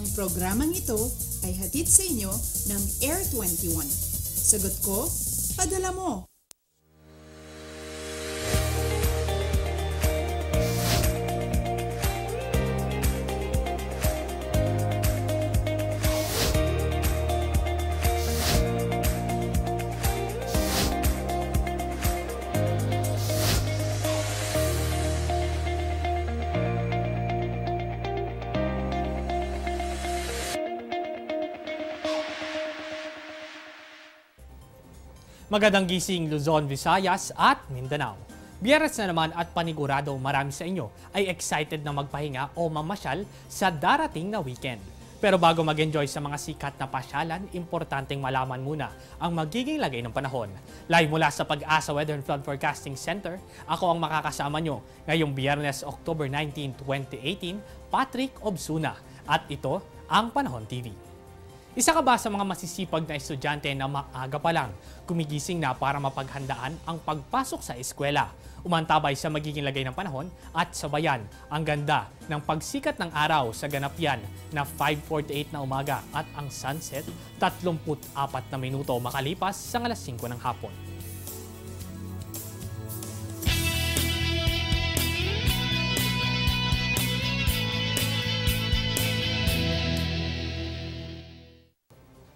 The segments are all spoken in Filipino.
Ang programang ito ay hatid sa inyo ng Air 21. Sagot ko, padala mo. Magandang gising Luzon, Visayas at Mindanao. Biyernes na naman at panigurado marami sa inyo ay excited na magpahinga o mamasyal sa darating na weekend. Pero bago mag-enjoy sa mga sikat na pasyalan, importanteng malaman muna ang magiging lagay ng panahon. Live mula sa Pag-asa Weather and Flood Forecasting Center, ako ang makakasama nyo ngayong Biyernes, October 19, 2018, Patrick Obsuna. At ito ang Panahon TV. Isa ka ba sa mga masisipag na estudyante na maaga pa lang kumigising na para mapaghandaan ang pagpasok sa eskwela? Umantabay sa magiging lagay ng panahon at sabayan ang ganda ng pagsikat ng araw sa ganap yan na 5.48 na umaga at ang sunset 34 na minuto makalipas sa alas 5 ng hapon.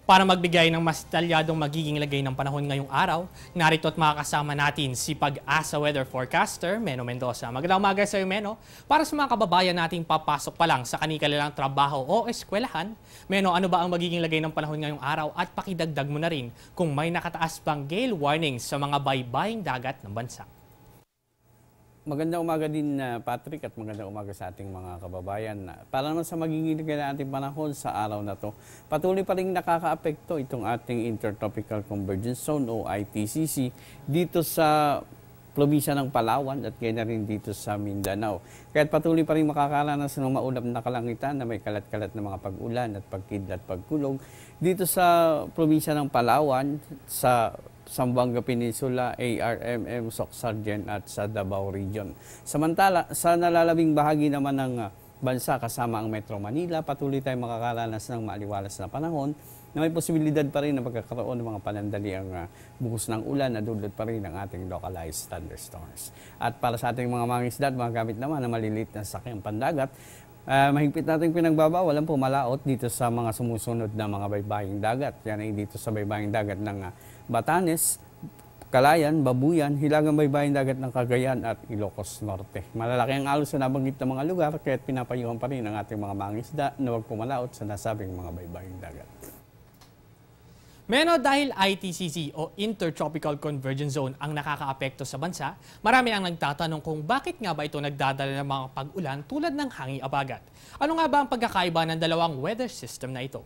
Para magbigay ng mas detalyadong magiging lagay ng panahon ngayong araw, narito at makakasama natin si Pag-asa Weather Forecaster, Meno Mendoza. Magandang umaga sa iyo, Meno. Para sa mga kababayan nating papasok pa lang sa kanilang trabaho o eskwelahan, Meno, ano ba ang magiging lagay ng panahon ngayong araw at pakidagdag mo na rin kung may nakataas bang gale warning sa mga baybaying dagat ng bansa. Magandang umaga din uh, Patrick at magandang umaga sa ating mga kababayan. Para naman sa magiging na ating panahon sa araw na to, patuloy pa rin nakakaapekto itong ating Intertropical Convergence Zone o ITCC dito sa probinsya ng Palawan at kaya na rin dito sa Mindanao. Kaya patuloy pa rin makakaranas ng maulap na kalangitan na may kalat-kalat na mga pag-ulan at pagkidlat pagkulog dito sa probinsya ng Palawan sa Sambuanga Peninsula, ARMM, Socsargen at sa Davao Region. Samantala, sa nalalabing bahagi naman ng ah, bansa kasama ang Metro Manila, patuloy tayong makakaranas ng maaliwalas na panahon na may posibilidad pa rin na magkakaroon ng mga panandaliang uh, buhos ng ulan na dulot pa rin ng ating localized thunderstorms. At para sa ating mga mangisda at mga gamit naman na malilit na sakyang pandagat, Uh, mahigpit natin pinagbabawal ang pumalaot dito sa mga sumusunod na mga baybaying dagat. Yan ay dito sa baybaying dagat ng uh, Batanes, Kalayan, Babuyan, Hilagang Baybaying Dagat ng Cagayan at Ilocos Norte. Malalaki ang alon sa nabanggit na mga lugar kaya pinapayuhan pa rin ang ating mga mangisda na huwag pumalaot sa nasabing mga baybaying dagat. Meno dahil ITCC o Intertropical Convergence Zone ang nakakaapekto sa bansa, marami ang nagtatanong kung bakit nga ba ito nagdadala ng mga pag-ulan tulad ng hanging abagat. Ano nga ba ang pagkakaiba ng dalawang weather system na ito?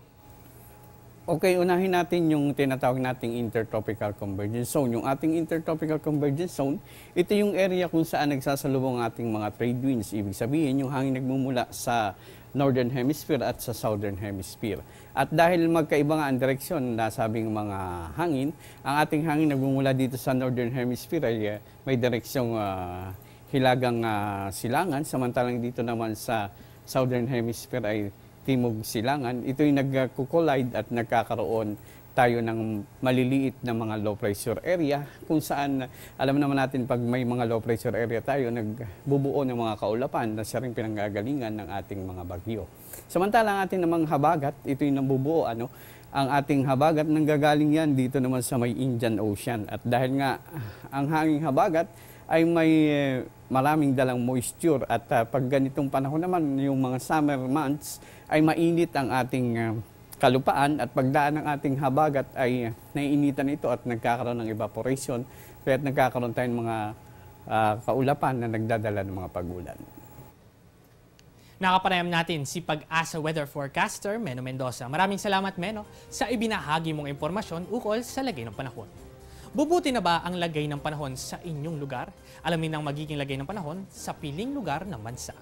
Okay, unahin natin yung tinatawag nating Intertropical Convergence Zone. Yung ating Intertropical Convergence Zone, ito yung area kung saan nagsasalubong ating mga trade winds. Ibig sabihin, yung hangin nagmumula sa Northern Hemisphere at sa Southern Hemisphere. At dahil magkaiba nga ang direksyon na sabing mga hangin, ang ating hangin nagmumula dito sa Northern Hemisphere ay uh, may direksyong uh, hilagang uh, silangan, samantalang dito naman sa Southern Hemisphere ay timog silangan. Ito yung nagko-collide at nagkakaroon tayo ng maliliit na mga low pressure area kung saan alam naman natin pag may mga low pressure area tayo nagbubuo ng mga kaulapan na siya rin pinanggagalingan ng ating mga bagyo. Samantala ang ating namang habagat, ito yung nabubuo ano, ang ating habagat nanggagaling yan dito naman sa may Indian Ocean at dahil nga ang hanging habagat ay may eh, maraming dalang moisture at uh, pag ganitong panahon naman yung mga summer months ay mainit ang ating uh, kalupaan at pagdaan ng ating habagat ay naiinitan ito at nagkakaroon ng evaporation kaya nagkakaroon tayo ng mga uh, kaulapan na nagdadala ng mga pagulan. Nakapanayam natin si Pag-asa Weather Forecaster, Meno Mendoza. Maraming salamat, Meno, sa ibinahagi mong impormasyon ukol sa lagay ng panahon. Bubuti na ba ang lagay ng panahon sa inyong lugar? Alamin ang magiging lagay ng panahon sa piling lugar ng bansa.